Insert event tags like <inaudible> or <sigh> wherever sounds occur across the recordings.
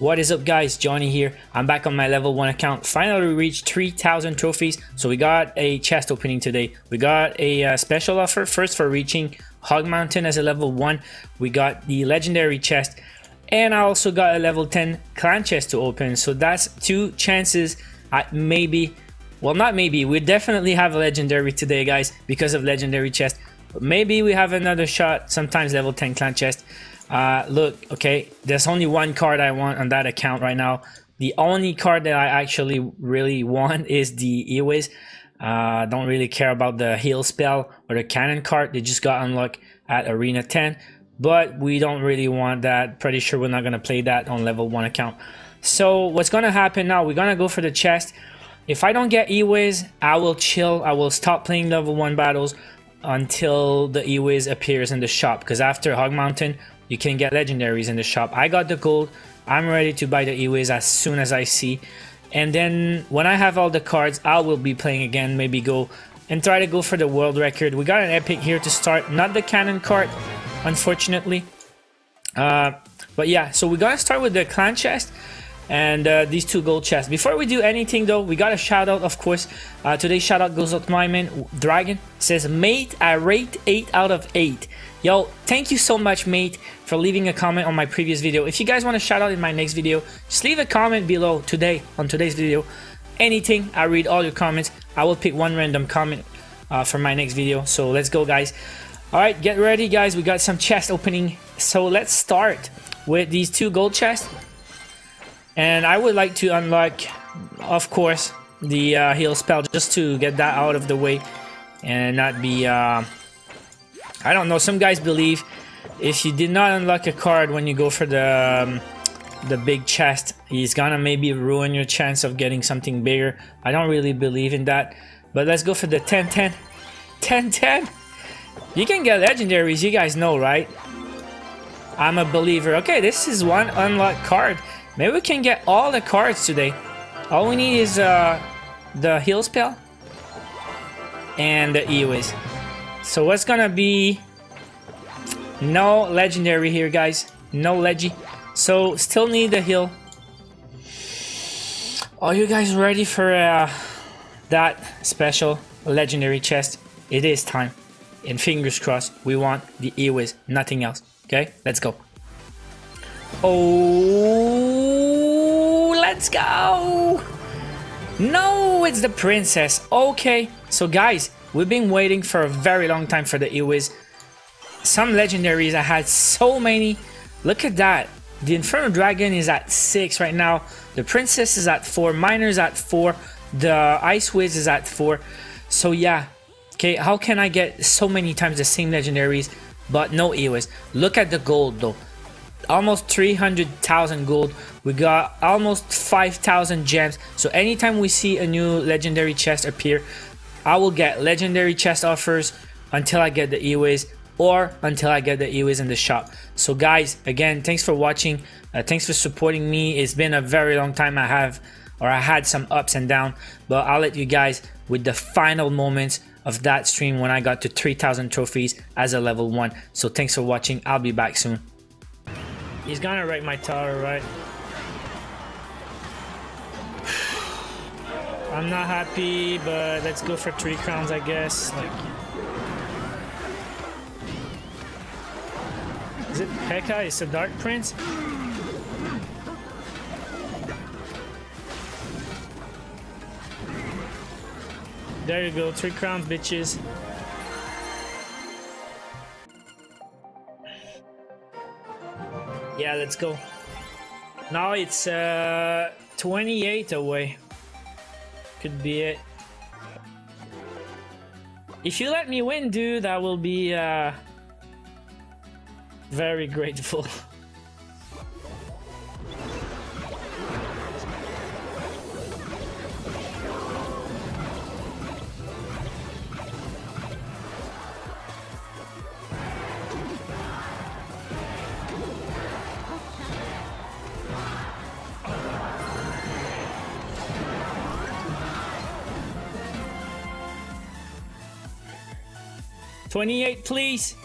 What is up guys, Johnny here. I'm back on my level 1 account. Finally reached 3000 trophies. So we got a chest opening today. We got a uh, special offer first for reaching Hog Mountain as a level 1. We got the legendary chest. And I also got a level 10 clan chest to open. So that's two chances at maybe, well not maybe, we definitely have a legendary today guys because of legendary chest. Maybe we have another shot, sometimes level 10 clan chest. Uh, look, okay, there's only one card I want on that account right now. The only card that I actually really <laughs> want is the Ewiz. Uh, don't really care about the heal spell or the cannon card. They just got unlocked at Arena 10. But we don't really want that. Pretty sure we're not going to play that on level 1 account. So what's going to happen now, we're going to go for the chest. If I don't get Ewiz, I will chill. I will stop playing level 1 battles until the Ewiz appears in the shop. Because after Hog Mountain, you can get legendaries in the shop. I got the gold. I'm ready to buy the Ewiz as soon as I see. And then when I have all the cards, I will be playing again. Maybe go and try to go for the world record. We got an epic here to start. Not the cannon card, unfortunately. Uh, but yeah, so we're gonna start with the clan chest and uh, these two gold chests. Before we do anything though, we got a shout out, of course. Uh, today's shout out goes out to my man, Dragon. Says, mate, I rate 8 out of 8. Yo, thank you so much, mate, for leaving a comment on my previous video. If you guys want a shout out in my next video, just leave a comment below today, on today's video. Anything, I read all your comments. I will pick one random comment uh, for my next video. So let's go, guys. Alright, get ready, guys. We got some chest opening. So let's start with these two gold chests. And I would like to unlock, of course, the uh, heal spell just to get that out of the way and not be... Uh, I don't know, some guys believe if you did not unlock a card when you go for the... Um, the big chest he's gonna maybe ruin your chance of getting something bigger. I don't really believe in that. But let's go for the 10 10 10 10 you can get legendaries you guys know right? I'm a believer. Okay this is one unlocked card Maybe we can get all the cards today. All we need is uh, the heal spell and the Ewiz. So what's gonna be no legendary here, guys. No leggy. So still need the heal. Are you guys ready for uh, that special legendary chest? It is time. And fingers crossed, we want the Ewiz, nothing else. Okay, let's go. Oh, let's go. No, it's the princess. Okay, so guys, we've been waiting for a very long time for the Ewiz. Some legendaries, I had so many. Look at that. The Inferno Dragon is at 6 right now. The Princess is at 4. Miner's at 4. The Ice Wiz is at 4. So yeah. Okay, how can I get so many times the same legendaries but no Ewiz? Look at the gold though almost 300,000 gold. We got almost 5,000 gems. So anytime we see a new legendary chest appear, I will get legendary chest offers until I get the Ewiz or until I get the Ewiz in the shop. So guys, again, thanks for watching. Uh, thanks for supporting me. It's been a very long time I have or I had some ups and downs, but I'll let you guys with the final moments of that stream when I got to 3,000 trophies as a level 1. So thanks for watching. I'll be back soon. He's gonna wreck my tower, right? I'm not happy, but let's go for three crowns, I guess. Like, is it Pekka? It's a Dark Prince. There you go, three crowns, bitches. Yeah, let's go. Now it's uh, 28 away. Could be it. If you let me win, dude, I will be uh, very grateful. <laughs> 28, please.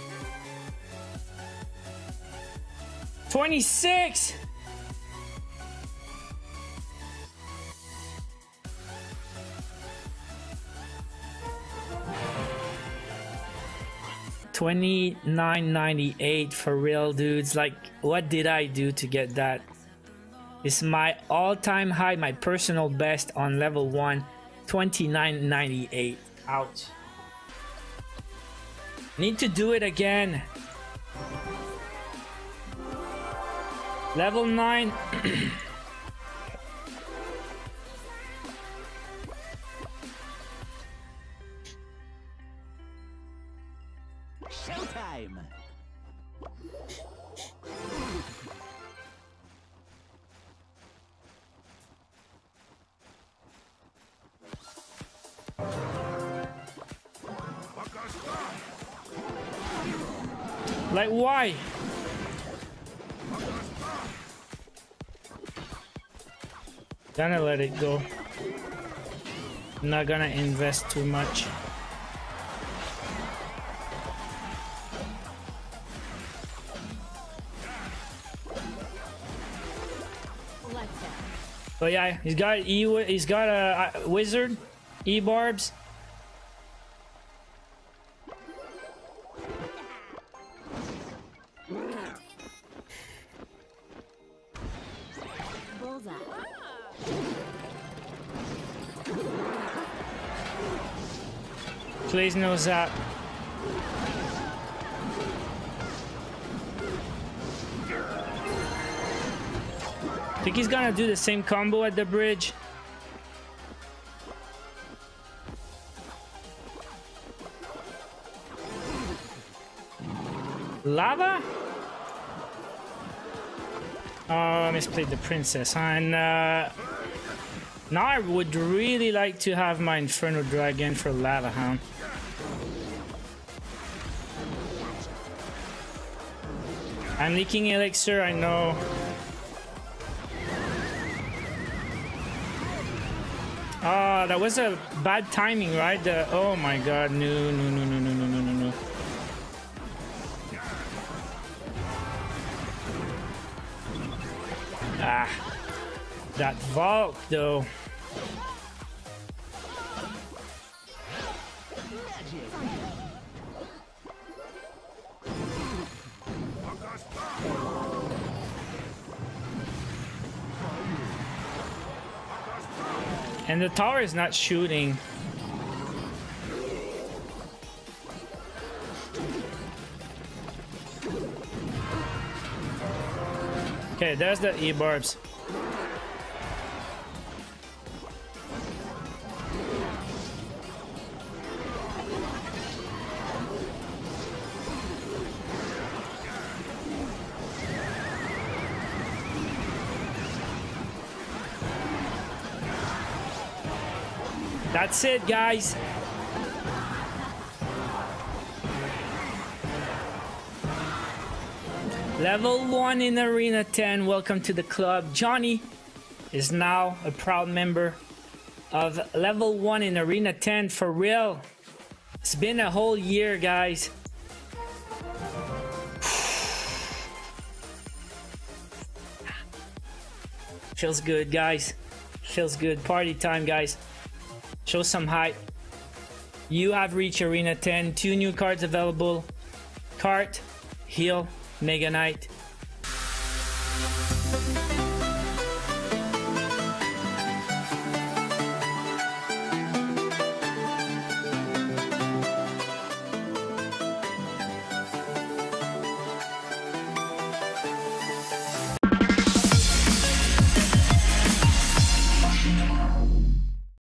26! Twenty-nine ninety-eight for real, dudes. Like, what did I do to get that? It's my all-time high, my personal best on level one. Twenty-nine ninety-eight. Ouch. Need to do it again. Level 9. <clears throat> Like, why? Gonna let it go. Not gonna invest too much. But yeah, he's got E. He's got a, a wizard, E barbs. Please no zap. Think he's gonna do the same combo at the bridge. Lava? Um, I misplayed the princess. And uh, now I would really like to have my Inferno Dragon for Lava Hound. I'm leaking elixir, I know. Ah, that was a bad timing, right? Oh my god, no, no, no, no, no, no. Ah, that Valk though. And the tower is not shooting. Okay, there's the E-barbs. That's it, guys. Level 1 in Arena 10. Welcome to the club. Johnny is now a proud member of Level 1 in Arena 10 for real. It's been a whole year, guys. <sighs> Feels good, guys. Feels good. Party time, guys. Show some hype. You have reached Arena 10. Two new cards available. Cart, Heal, Mega Knight.